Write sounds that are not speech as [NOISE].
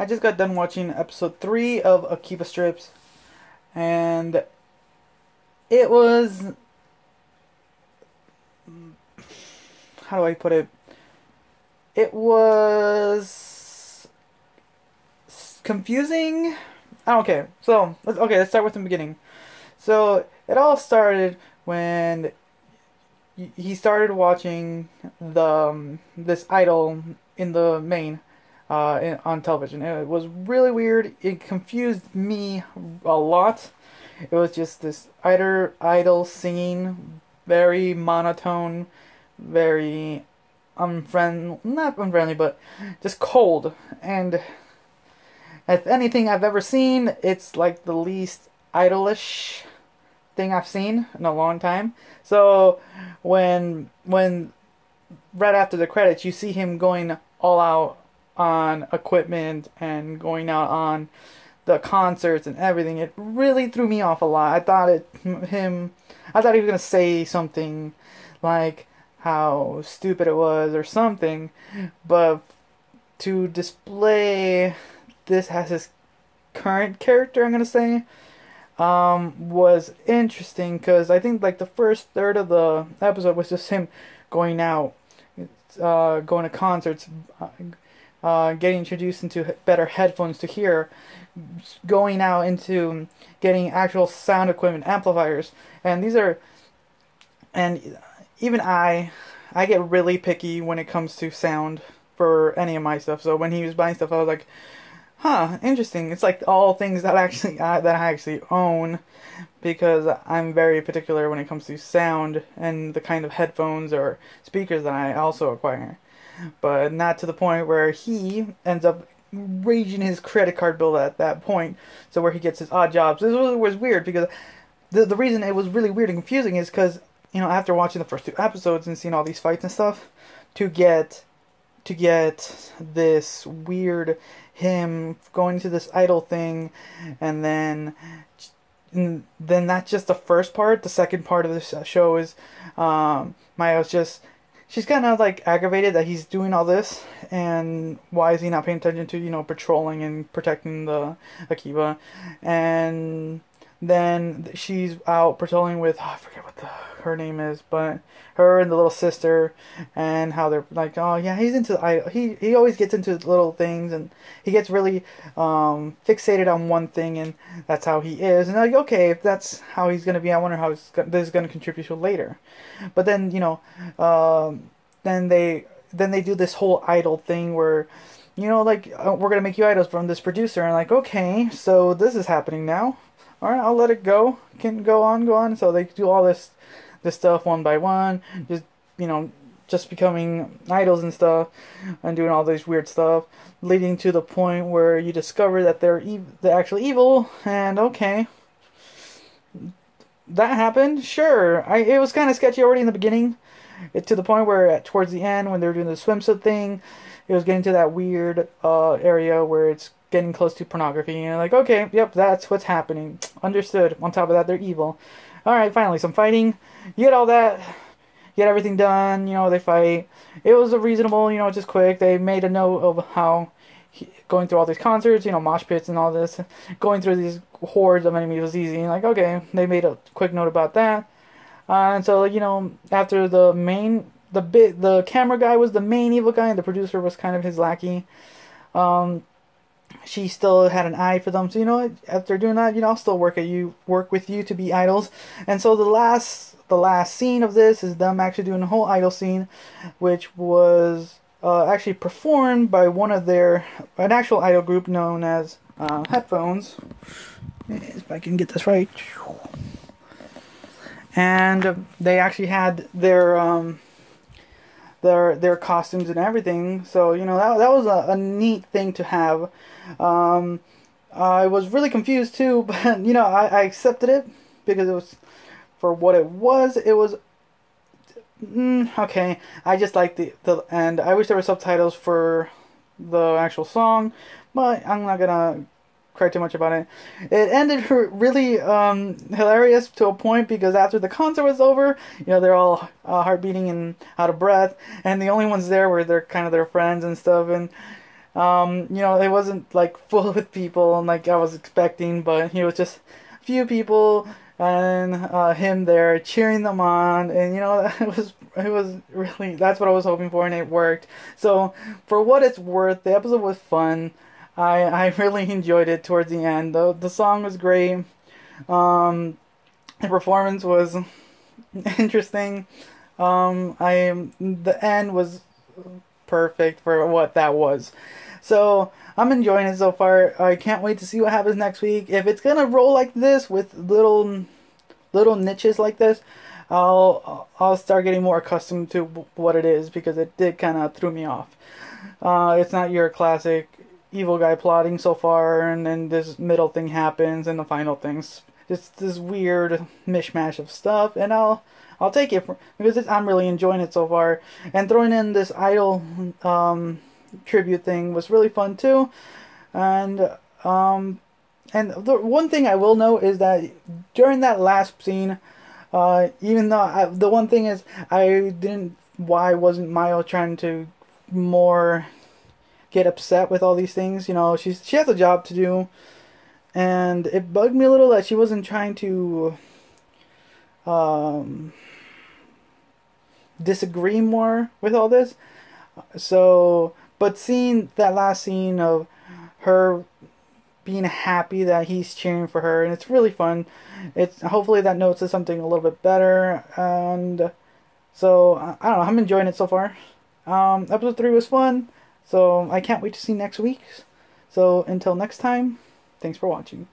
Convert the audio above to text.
I just got done watching episode three of Akiba's Trip, and it was. How do I put it? It was confusing. i Okay, so let's, okay, let's start with the beginning. So it all started when he started watching the um, this idol in the main uh, in, on television. It was really weird. It confused me a lot. It was just this idol idol singing, very monotone, very unfriendly, not unfriendly, but just cold. And if anything I've ever seen, it's like the least idolish thing I've seen in a long time. So when when right after the credits you see him going all out on equipment and going out on the concerts and everything, it really threw me off a lot. I thought it him I thought he was gonna say something like how stupid it was or something, but to display this as his current character, I'm gonna say, um, was interesting because I think like the first third of the episode was just him going out, uh, going to concerts, uh, getting introduced into better headphones to hear, going out into getting actual sound equipment amplifiers, and these are, and even I, I get really picky when it comes to sound for any of my stuff. So when he was buying stuff, I was like huh, interesting. It's like all things that actually uh, that I actually own because I'm very particular when it comes to sound and the kind of headphones or speakers that I also acquire. But not to the point where he ends up raging his credit card bill at that point. So where he gets his odd jobs. This was, was weird because the the reason it was really weird and confusing is because you know after watching the first two episodes and seeing all these fights and stuff, to get to get this weird him going to this idol thing and then and then that's just the first part. The second part of the show is um maya's just she's kind of like aggravated that he's doing all this and why is he not paying attention to you know patrolling and protecting the akiba and then she's out patrolling with oh, I forget what the her name is, but her and the little sister, and how they're like, oh yeah, he's into I he he always gets into little things, and he gets really um, fixated on one thing, and that's how he is. And like, okay, if that's how he's gonna be, I wonder how this is gonna contribute to later. But then you know, um, then they then they do this whole idol thing where you know like uh, we're gonna make you idols from this producer and like okay so this is happening now all right, I'll let it go. Can go on, go on. So they do all this, this stuff one by one. Just you know, just becoming idols and stuff, and doing all this weird stuff, leading to the point where you discover that they're they're actually evil. And okay, that happened. Sure, I it was kind of sketchy already in the beginning. It, to the point where at, towards the end when they were doing the swimsuit thing, it was getting to that weird uh, area where it's getting close to pornography. And like, okay, yep, that's what's happening. Understood. On top of that, they're evil. All right, finally, some fighting. You get all that. Get everything done. You know, they fight. It was a reasonable, you know, just quick. They made a note of how he, going through all these concerts, you know, mosh pits and all this, going through these hordes of enemies was easy. Like, okay, they made a quick note about that. Uh, and so, you know, after the main, the bit, the camera guy was the main evil guy, and the producer was kind of his lackey. Um, she still had an eye for them. So you know, after doing that, you know, I'll still work at you, work with you to be idols. And so the last, the last scene of this is them actually doing a whole idol scene, which was uh, actually performed by one of their, an actual idol group known as uh, Headphones. If I can get this right. And they actually had their um, their their costumes and everything. So you know that that was a, a neat thing to have. Um, I was really confused too, [LAUGHS] but you know I, I accepted it because it was for what it was. It was mm, okay. I just like the the and I wish there were subtitles for the actual song, but I'm not gonna cry too much about it. It ended [LAUGHS] really um, hilarious to a point because after the concert was over, you know, they're all uh, heart beating and out of breath, and the only ones there were their kind of their friends and stuff, and Um, you know, it wasn't like [LAUGHS] full with people and like I was expecting, but it was just a few people and uh, him there cheering them on, and you know [LAUGHS] it was it was really that's what I was hoping for, and it worked. So for what it's worth, the episode was fun. I I really enjoyed it towards the end. the The song was great. Um, the performance was [LAUGHS] interesting. Um, I the end was perfect for what that was. So I'm enjoying it so far. I can't wait to see what happens next week. If it's gonna roll like this with little little niches like this, I'll I'll start getting more accustomed to what it is because it did kind of threw me off. Uh, it's not your classic evil guy plotting so far, and then this middle thing happens, and the final thing's just this weird mishmash of stuff, and I'll I'll take it for, because I'm really enjoying it so far. And throwing in this idol um, tribute thing was really fun too, and um, and the one thing I will note is that during that last scene, uh, even though I, the one thing is I didn't why wasn't Mio trying to more get upset with all these things? You know, she's she has a job to do, and it bugged me a little that she wasn't trying to um, disagree more with all this. So, but seeing that last scene of her being happy that he's cheering for her, and it's really fun. It's hopefully that notes is something a little bit better, and so I don't know. I'm enjoying it so far. Um, episode three was fun, so I can't wait to see next week. So until next time, thanks for watching.